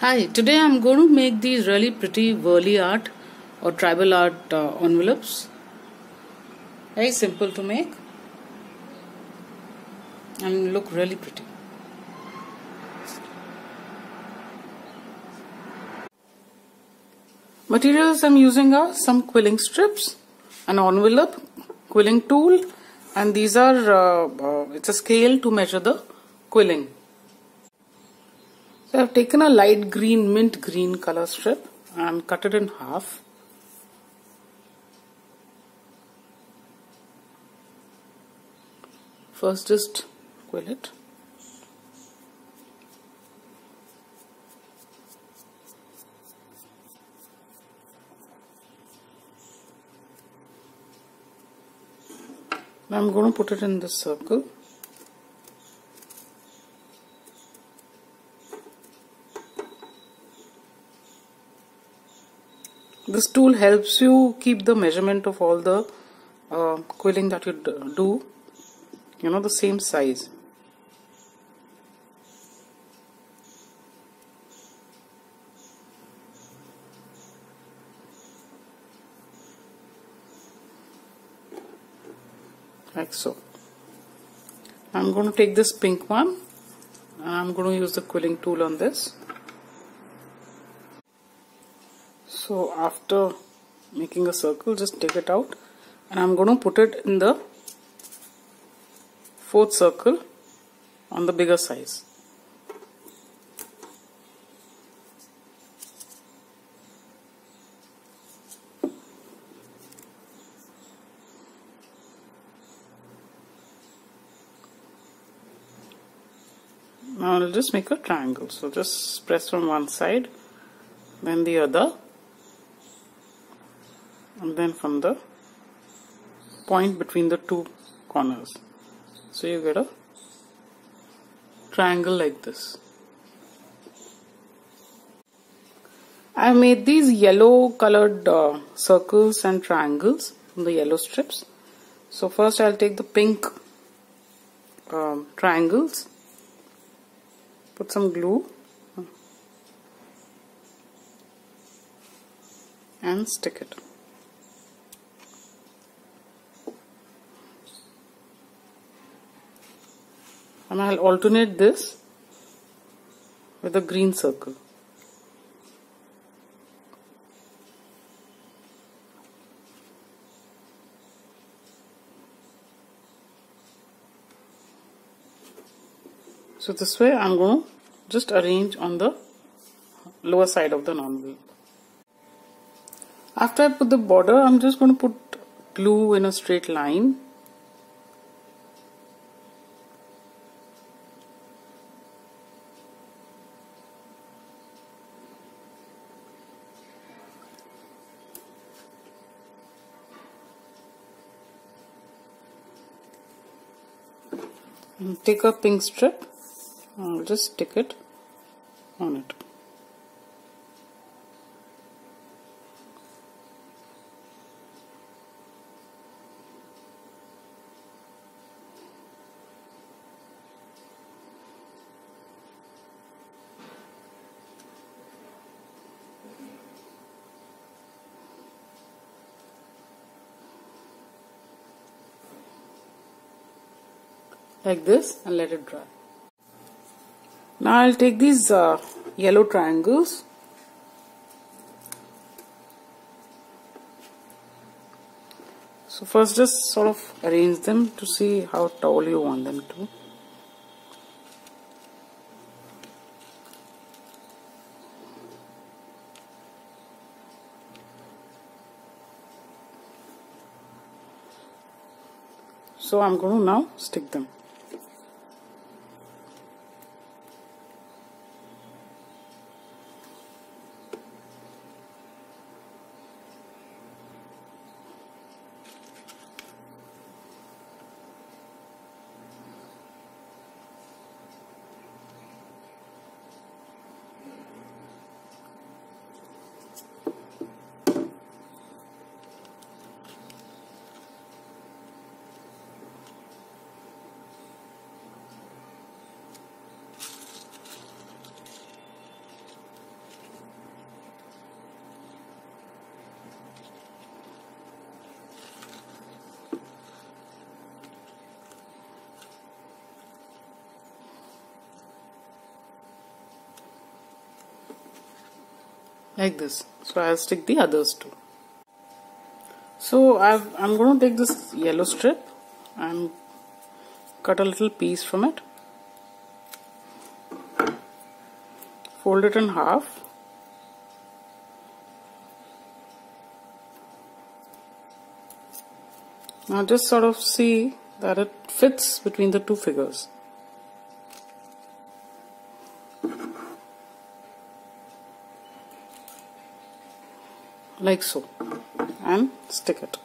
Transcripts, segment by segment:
Hi, today I'm going to make these really pretty Worli art or tribal art uh, envelopes. Very simple to make and look really pretty. Materials I'm using are some quilling strips, an envelope, quilling tool and these are, uh, uh, it's a scale to measure the quilling. So I've taken a light green, mint green color strip and cut it in half. First just quill it. I'm going to put it in this circle. This tool helps you keep the measurement of all the uh, quilling that you do, you know, the same size. like so. I'm going to take this pink one I'm going to use the quilling tool on this. So after making a circle just take it out and I'm going to put it in the fourth circle on the bigger size. Now I'll just make a triangle. So just press from one side, then the other, and then from the point between the two corners. So you get a triangle like this. I made these yellow colored uh, circles and triangles the yellow strips. So first I'll take the pink um, triangles put some glue and stick it and I'll alternate this with a green circle So this way I'm going to just arrange on the lower side of the envelope. After I put the border, I'm just going to put glue in a straight line. Take a pink strip I'll just stick it on it. Like this and let it dry. Now I'll take these uh, yellow triangles. So first just sort of arrange them to see how tall you want them to. So I'm going to now stick them like this. So I'll stick the others too. So i am going to take this yellow strip and cut a little piece from it. Fold it in half. Now just sort of see that it fits between the two figures like so. And stick it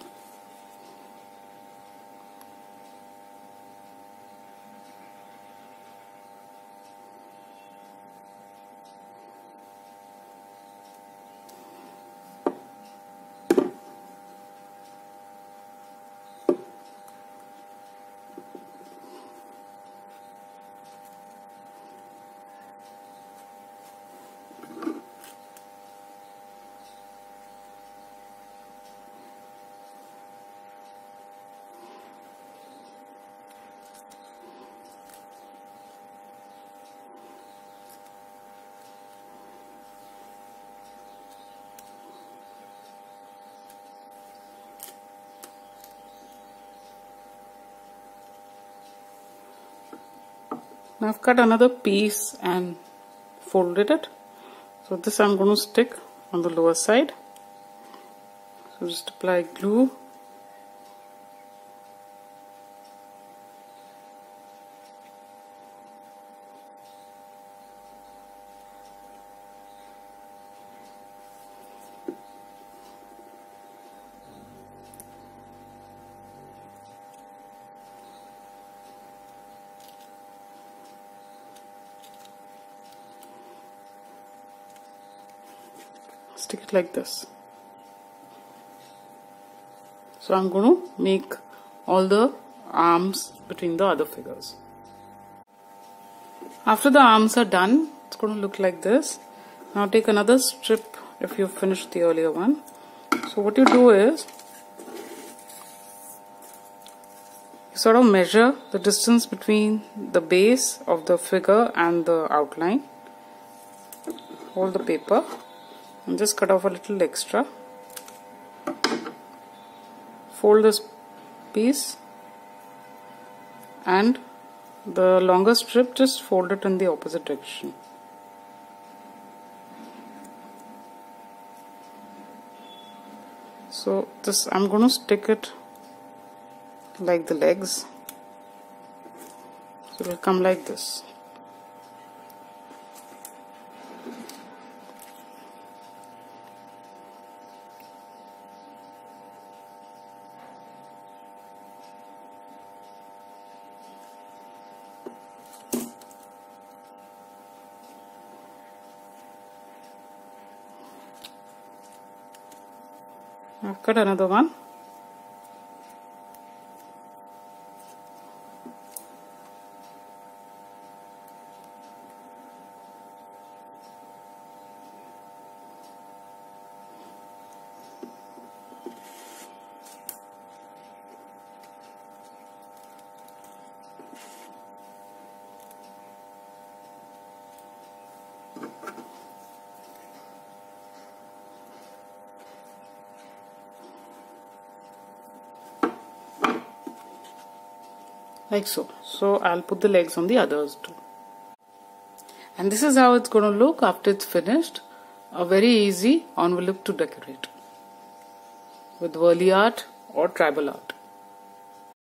now I've cut another piece and folded it. So this I'm going to stick on the lower side. So just apply glue stick it like this. So I'm going to make all the arms between the other figures. After the arms are done it's going to look like this. Now take another strip if you've finished the earlier one. So what you do is you sort of measure the distance between the base of the figure and the outline. Hold the paper and just cut off a little extra. Fold this piece and the longer strip just fold it in the opposite direction. So this I'm going to stick it like the legs. So it will come like this I've got another one like so so I'll put the legs on the others too. And this is how it's going to look after it's finished. A very easy envelope to decorate with Worli art or tribal art